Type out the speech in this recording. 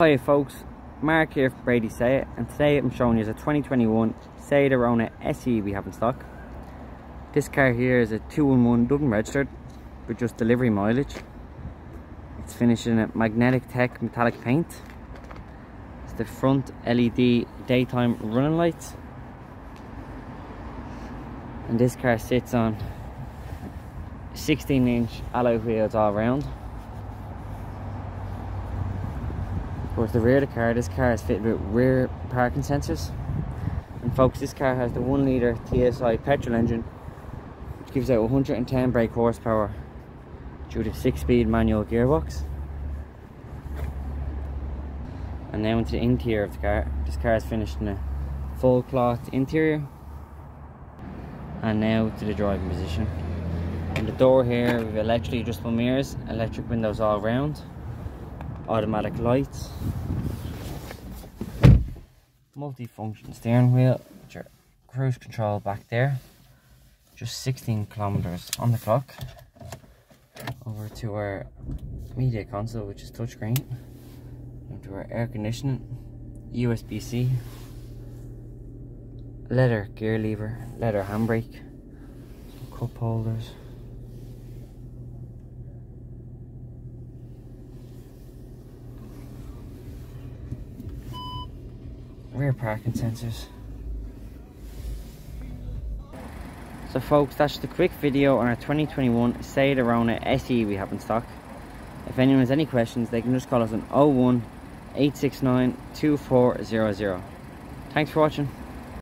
Hi folks, Mark here from Brady SEAT and today I'm showing you a 2021 Seat Arona SE we have in stock. This car here is a 211 Dublin registered with just delivery mileage. It's finished in a magnetic tech metallic paint. It's the front LED daytime running lights. And this car sits on 16 inch alloy wheels all round. Towards the rear of the car, this car is fitted with rear parking sensors. And folks, this car has the 1 litre TSI petrol engine, which gives out 110 brake horsepower due to 6 speed manual gearbox. And now into the interior of the car. This car is finished in a full cloth interior. And now to the driving position. On the door here, have electrically adjustable mirrors, electric windows all round automatic lights, multi-function steering wheel, cruise control back there. Just 16 kilometers on the clock. Over to our media console, which is touchscreen. To our air conditioning, USB-C, leather gear lever, leather handbrake, cup holders. Rear parking sensors. So folks, that's a quick video on our 2021 Seat Arona SE we have in stock. If anyone has any questions, they can just call us on 01 869 2400. Thanks for watching.